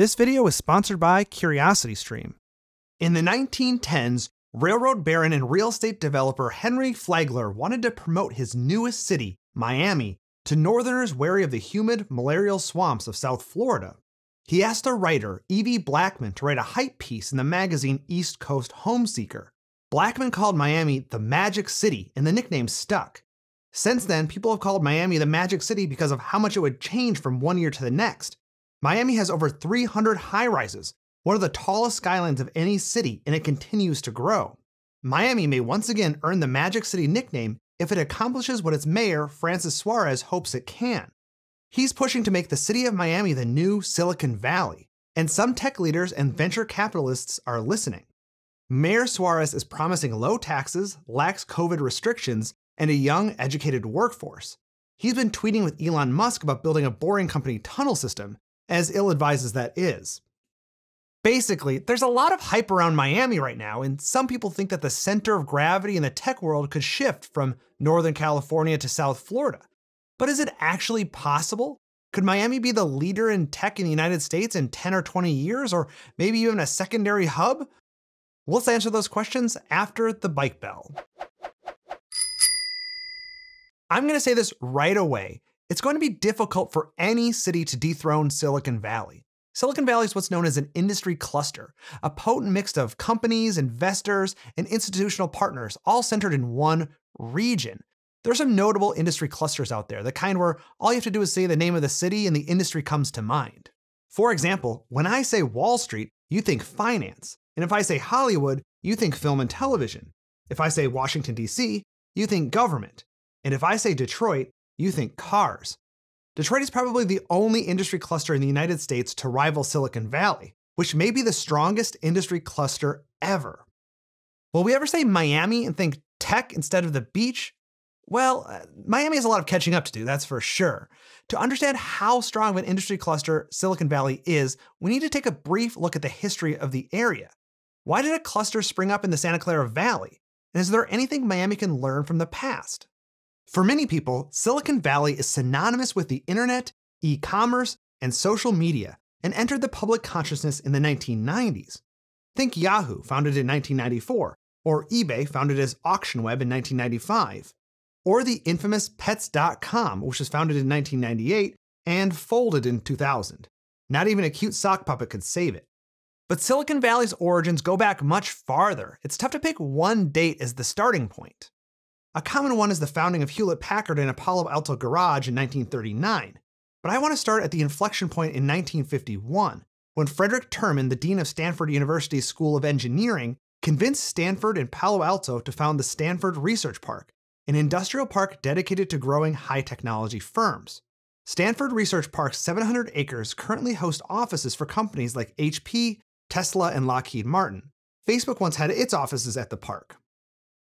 This video is sponsored by CuriosityStream. In the 1910s, railroad baron and real estate developer Henry Flagler wanted to promote his newest city, Miami, to northerners wary of the humid, malarial swamps of South Florida. He asked a writer, E.V. Blackman, to write a hype piece in the magazine East Coast Homeseeker. Blackman called Miami the Magic City, and the nickname stuck. Since then, people have called Miami the Magic City because of how much it would change from one year to the next. Miami has over 300 high rises, one of the tallest skylines of any city, and it continues to grow. Miami may once again earn the Magic City nickname if it accomplishes what its mayor, Francis Suarez, hopes it can. He's pushing to make the city of Miami the new Silicon Valley, and some tech leaders and venture capitalists are listening. Mayor Suarez is promising low taxes, lax COVID restrictions, and a young, educated workforce. He's been tweeting with Elon Musk about building a boring company tunnel system, as ill advised as that is. Basically, there's a lot of hype around Miami right now, and some people think that the center of gravity in the tech world could shift from Northern California to South Florida. But is it actually possible? Could Miami be the leader in tech in the United States in 10 or 20 years, or maybe even a secondary hub? Let's answer those questions after the bike bell. I'm going to say this right away. It's going to be difficult for any city to dethrone Silicon Valley. Silicon Valley is what's known as an industry cluster, a potent mix of companies, investors, and institutional partners, all centered in one region. There are some notable industry clusters out there, the kind where all you have to do is say the name of the city and the industry comes to mind. For example, when I say Wall Street, you think finance. And if I say Hollywood, you think film and television. If I say Washington, D.C., you think government. And if I say Detroit, you think cars. Detroit is probably the only industry cluster in the United States to rival Silicon Valley, which may be the strongest industry cluster ever. Will we ever say Miami and think tech instead of the beach? Well, uh, Miami has a lot of catching up to do, that's for sure. To understand how strong of an industry cluster Silicon Valley is, we need to take a brief look at the history of the area. Why did a cluster spring up in the Santa Clara Valley? And is there anything Miami can learn from the past? For many people, Silicon Valley is synonymous with the internet, e commerce, and social media, and entered the public consciousness in the 1990s. Think Yahoo, founded in 1994, or eBay, founded as AuctionWeb in 1995, or the infamous Pets.com, which was founded in 1998 and folded in 2000. Not even a cute sock puppet could save it. But Silicon Valley's origins go back much farther. It's tough to pick one date as the starting point. A common one is the founding of Hewlett Packard in a Palo Alto garage in 1939. But I want to start at the inflection point in 1951, when Frederick Terman, the dean of Stanford University's School of Engineering, convinced Stanford and Palo Alto to found the Stanford Research Park, an industrial park dedicated to growing high technology firms. Stanford Research Park's 700 acres currently host offices for companies like HP, Tesla, and Lockheed Martin. Facebook once had its offices at the park.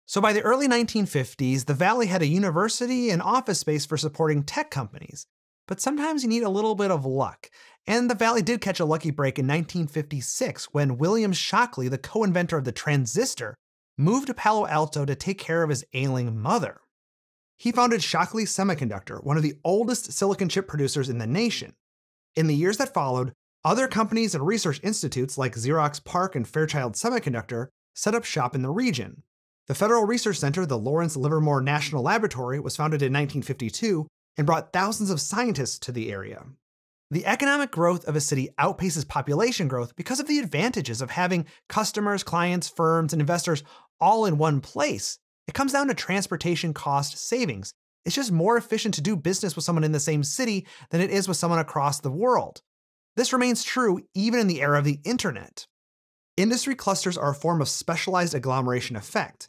So by the early 1950s, the Valley had a university and office space for supporting tech companies. But sometimes you need a little bit of luck. And the Valley did catch a lucky break in 1956 when William Shockley, the co inventor of the transistor, moved to Palo Alto to take care of his ailing mother. He founded Shockley Semiconductor, one of the oldest silicon chip producers in the nation. In the years that followed, other companies and research institutes like Xerox PARC and Fairchild Semiconductor set up shop in the region, the Federal Research Center, the Lawrence Livermore National Laboratory, was founded in 1952 and brought thousands of scientists to the area. The economic growth of a city outpaces population growth because of the advantages of having customers, clients, firms, and investors all in one place. It comes down to transportation cost savings. It's just more efficient to do business with someone in the same city than it is with someone across the world. This remains true even in the era of the internet. Industry clusters are a form of specialized agglomeration effect.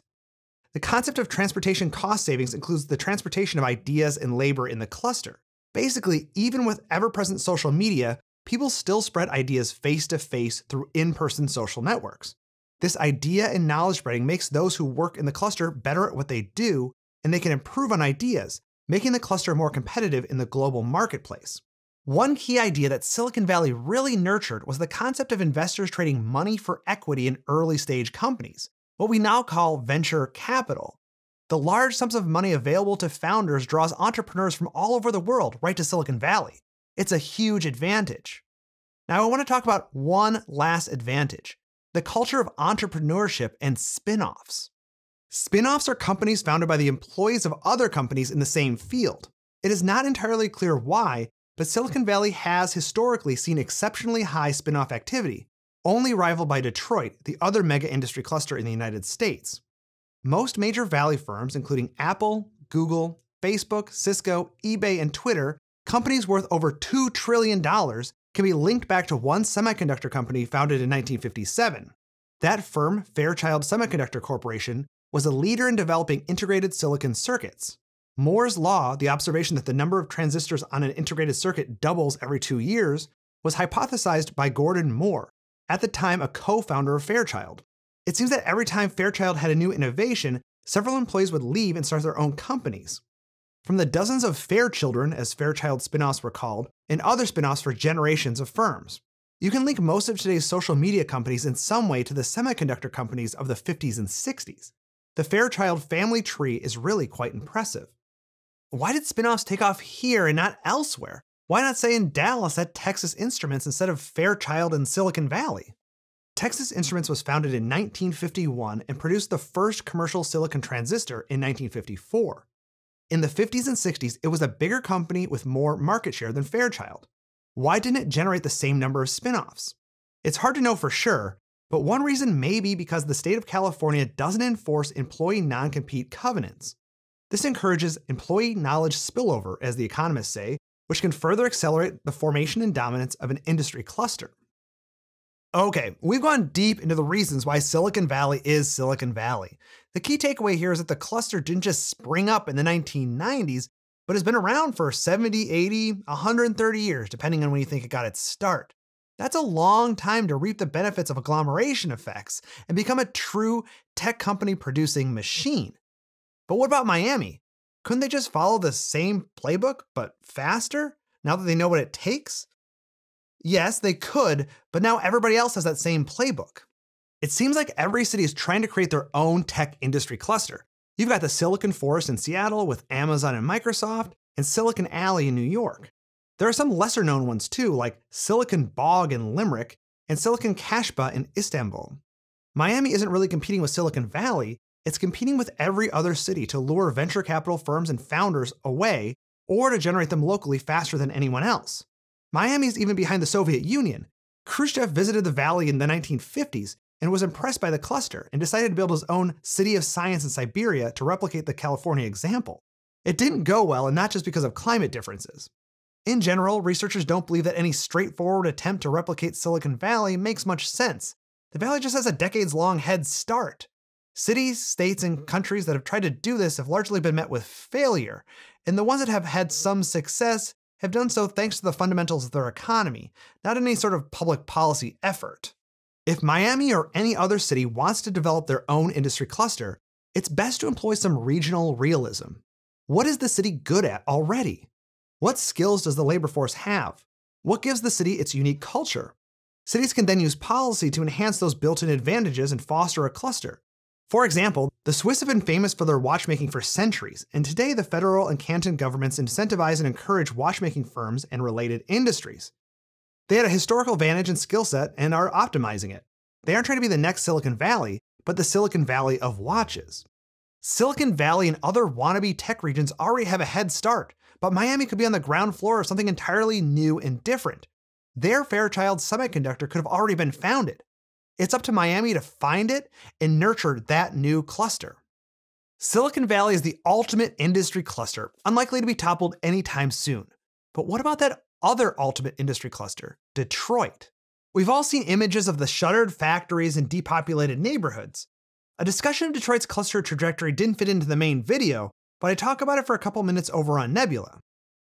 The concept of transportation cost savings includes the transportation of ideas and labor in the cluster. Basically, even with ever present social media, people still spread ideas face to face through in person social networks. This idea and knowledge spreading makes those who work in the cluster better at what they do, and they can improve on ideas, making the cluster more competitive in the global marketplace. One key idea that Silicon Valley really nurtured was the concept of investors trading money for equity in early stage companies what we now call venture capital. The large sums of money available to founders draws entrepreneurs from all over the world right to Silicon Valley. It's a huge advantage. Now, I want to talk about one last advantage the culture of entrepreneurship and spin offs. Spin offs are companies founded by the employees of other companies in the same field. It is not entirely clear why, but Silicon Valley has historically seen exceptionally high spin off activity, only rivaled by Detroit, the other mega industry cluster in the United States. Most major Valley firms, including Apple, Google, Facebook, Cisco, eBay, and Twitter, companies worth over $2 trillion, can be linked back to one semiconductor company founded in 1957. That firm, Fairchild Semiconductor Corporation, was a leader in developing integrated silicon circuits. Moore's Law, the observation that the number of transistors on an integrated circuit doubles every two years, was hypothesized by Gordon Moore, at the time a co founder of Fairchild. It seems that every time Fairchild had a new innovation, several employees would leave and start their own companies. From the dozens of Fairchildren, as Fairchild spin-offs were called, and other spin-offs for generations of firms. You can link most of today's social media companies in some way to the semiconductor companies of the 50s and 60s. The Fairchild family tree is really quite impressive. Why did spin-offs take off here and not elsewhere? Why not say in Dallas at Texas Instruments instead of Fairchild in Silicon Valley? Texas Instruments was founded in 1951 and produced the first commercial silicon transistor in 1954. In the 50s and 60s, it was a bigger company with more market share than Fairchild. Why didn't it generate the same number of spin offs? It's hard to know for sure, but one reason may be because the state of California doesn't enforce employee non compete covenants. This encourages employee knowledge spillover, as the economists say, which can further accelerate the formation and dominance of an industry cluster. Okay, we've gone deep into the reasons why Silicon Valley is Silicon Valley. The key takeaway here is that the cluster didn't just spring up in the 1990s, but has been around for 70, 80, 130 years, depending on when you think it got its start. That's a long time to reap the benefits of agglomeration effects and become a true tech company producing machine. But what about Miami? Couldn't they just follow the same playbook, but faster, now that they know what it takes? Yes, they could, but now everybody else has that same playbook. It seems like every city is trying to create their own tech industry cluster. You've got the Silicon Forest in Seattle with Amazon and Microsoft, and Silicon Alley in New York. There are some lesser known ones too, like Silicon Bog in Limerick and Silicon Kasbah in Istanbul. Miami isn't really competing with Silicon Valley, it's competing with every other city to lure venture capital firms and founders away or to generate them locally faster than anyone else. Miami is even behind the Soviet Union. Khrushchev visited the valley in the 1950s and was impressed by the cluster and decided to build his own City of Science in Siberia to replicate the California example. It didn't go well, and not just because of climate differences. In general, researchers don't believe that any straightforward attempt to replicate Silicon Valley makes much sense. The valley just has a decades long head start. Cities, states, and mm-hmm. countries that have tried to do this have largely been met with failure, and the ones that have had some success have done so thanks to the fundamentals of their economy, not any sort of public policy effort. If Miami or any other city wants to develop their own industry cluster, it's best to employ some regional realism. What is the city good at already? What skills does the labor force have? What gives the city its unique culture? Cities can then use policy to enhance those built in advantages and foster a cluster. For example, the Swiss have been famous for their watchmaking for centuries, and today the federal and canton governments incentivize and encourage watchmaking firms and related industries. They had a historical advantage and skill set and are optimizing it. They aren't trying to be the next Silicon Valley, but the Silicon Valley of watches. Silicon Valley and other wannabe tech regions already have a head start, but Miami could be on the ground floor of something entirely new and different. Their Fairchild Semiconductor could have already been founded. It's up to Miami to find it and nurture that new cluster. Silicon Valley is the ultimate industry cluster, unlikely to be toppled anytime soon. But what about that other ultimate industry cluster, Detroit. We've all seen images of the shuttered factories and depopulated neighborhoods. A discussion of Detroit's cluster trajectory didn't fit into the main video, but I talk about it for a couple minutes over on Nebula.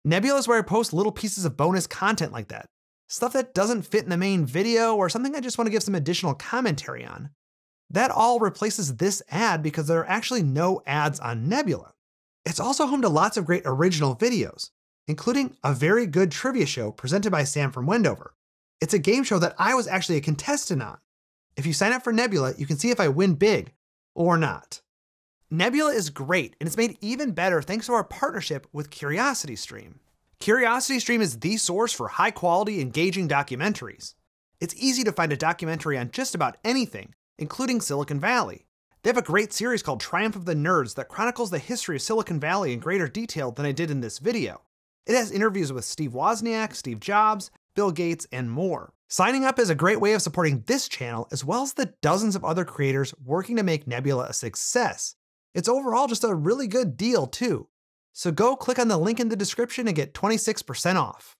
Nebula is where I post little pieces of bonus content like that. Stuff that doesn't fit in the main video or something I just want to give some additional commentary on. That all replaces this ad because there are actually no ads on Nebula. It's also home to lots of great original videos including a very good trivia show presented by Sam from Wendover. It's a game show that I was actually a contestant on. If you sign up for Nebula, you can see if I win big or not. Nebula is great, and it's made even better thanks to our partnership with CuriosityStream. CuriosityStream is the source for high quality, engaging documentaries. It's easy to find a documentary on just about anything, including Silicon Valley. They have a great series called Triumph of the Nerds that chronicles the history of Silicon Valley in greater detail than I did in this video. It has interviews with Steve Wozniak, Steve Jobs, Bill Gates, and more. Signing up is a great way of supporting this channel as well as the dozens of other creators working to make Nebula a success. It's overall just a really good deal, too. So go click on the link in the description and get 26% off.